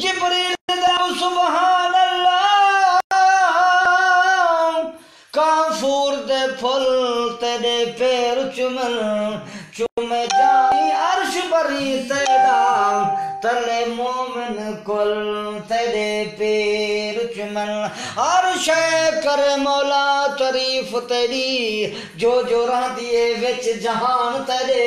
جبریل دا سبحان اللہ، کافور دے پھل تیرے پیر چمن چومے جانی عرش بری تیرا، تلے مومن کل تیرے پیر چمن۔ ہر شے کرے مولا تعریف تیری، جو جو رہ دیے وچ جہان تیرے۔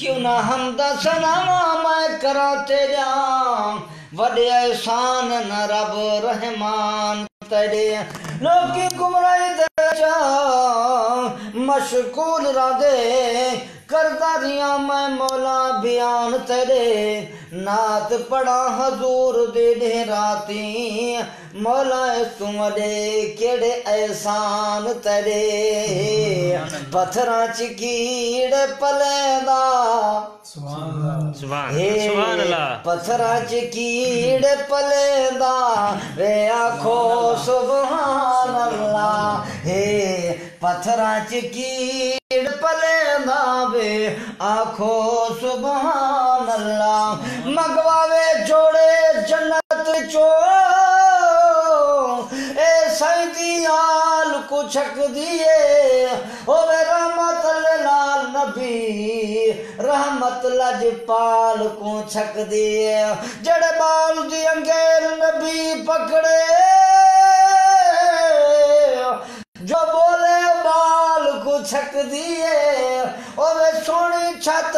کیوں نہ حمد سنا میں کراتے جاں؟ وڈے احسان نہ رب رحمان تیرے۔ لوکی گمرائی دے جا مشکول را دے کردہ ریا میں مولا بیان تیرے نات پڑا حضور دے دے راتی مولا تم دے کیڑے احسان تیرے پتھراں چ کیڑ پلیدا سبحان سبحان اللہ پتھراں چ کیڑ پلیدا وے آکھو سبحان اللہ ہے پتھراں چ کیڑ پلیدا وے آکھو سبحان اللہ۔ مگواوے جوڑے جنت چو۔ اے سیدی آل کو چھک دیے ہوے رحمت لال نبی۔ رحمت لج پال کو چھک دیے جڑے بال دی انگیر نبی پکڑے۔ جو بولے بال کو چھک دیے اوے سونی چھت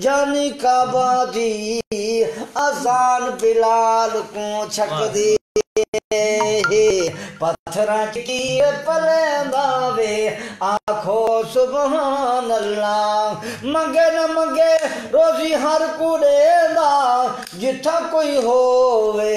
جانی کعبہ دی آزان بلال کو چھک دیے پتھراں چکی پلیندا وے آکھو سبحان اللہ۔ منگے نہ منگے روزی ہر کو دیندا جتھا کوئی ہووے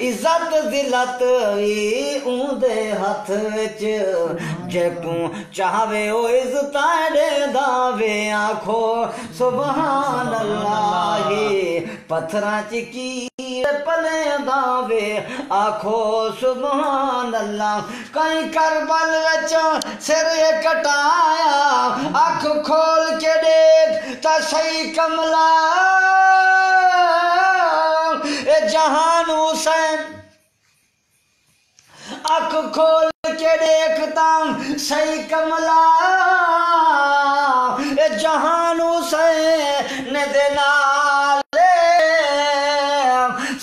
عزت ذلت وی اون دے ہاتھ وچ۔ جے کو چاہوے او عزت دے داوے آکھو سبحان اللہ، پتھراں چ کیڑ پلیندا وے آکھو سبحان اللہ کئی کربل وچ سر کٹایا۔ اکھ کھول کے دیکھ، تا صحیح کملا۔ جہان حسین۔ اکھ کھول کے دیکھتا صحیح کملا۔ جہان حسین دے نالے۔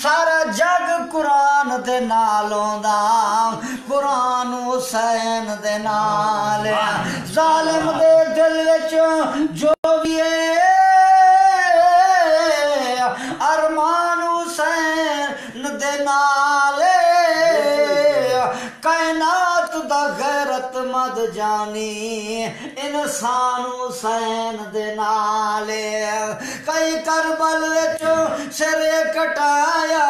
سارا جگ قرآن دے نالوں دا قرآن حسین دے نال ظالم دے دل وچ جو بھی ہے حسین دے نال کائنات دا غیرت مد جانی انسان حسین دے نال کئی کربل وچ سر کٹایا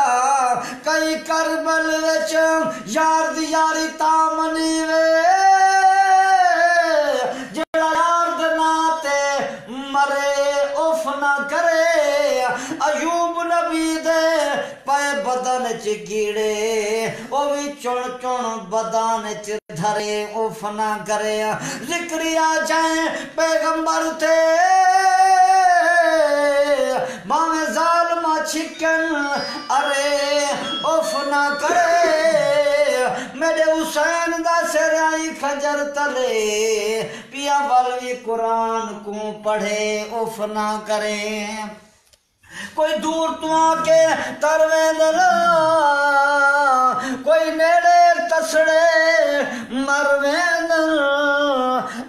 کئی کربل وچ یار دی یاری تا منی وے۔ جڑا یار دے ناتے مرے اف نہ کرے ایوب بدن چ گیڑے او بھی چون چون بدن چ دھرے اف نہ کرے ذکریا جائیں پیغمبر تھے باویں ظالمہ چھکن ارے اف نہ کرے میرے حسین دا سر آئی خجر تلے پیا والوی قرآن کو پڑھے اف نہ کرے کوئی دور تو آ کے تروے دلا کوئی نیڑے تسڑے مروے دل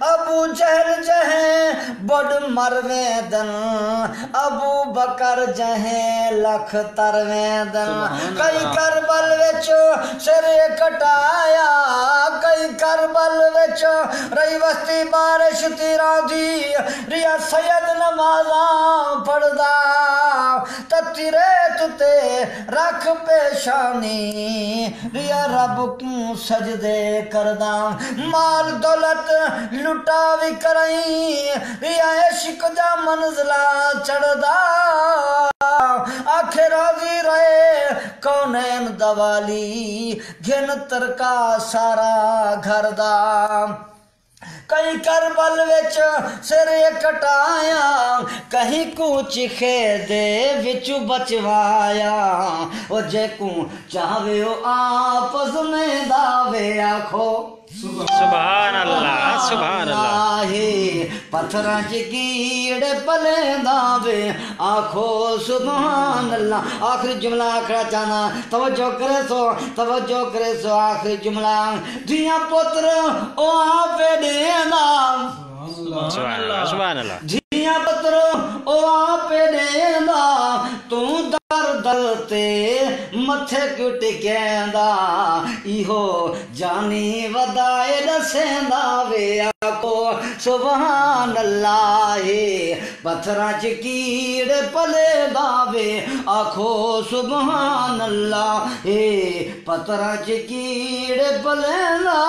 ابو جہل جہل بڑ مروے دل ابو بکر جہیں لکھ تروے دل کئی کربل وچ سر کٹایا کئی کربل وچ وچ رہی وستی بارش تیرا دی ریا سید نمازاں پڑھدا تتی ریت یا رب کیوں سجدے کردا مال دولت لٹا بھی کرئی یا عشق دا منزلہ چڑھدا آخر راضی رہے کونین دوالی گھن ترکا سارا گھر دا کئی کربل وچ سر کٹایا کہیں کوچ خے دے وچ بچوایا او جے کو چاہوے او آپ میں داوے آکھو سبحان اللہ سبحان اللہ پتھراں چ کیڑے پلے داوے آکھو سبحان اللہ۔ آخری جملہ آکھنا چاہنا۔ توجہ کرے سو توجہ کرے سو۔ آخری جملہ۔ دھیاں پتر او آپے دینا سبحان اللہ سبحان اللہ۔ دھیاں پتر او آپے دینا تو در در تے متھے کیوں ٹکیندا؟ ایہو جانی ودائے دسیندا وے۔ سبحان اللہ، پتھراں چ کیڑ پلے داوے آخو سبحان اللہ، پتھراں چ کیڑ پلے دا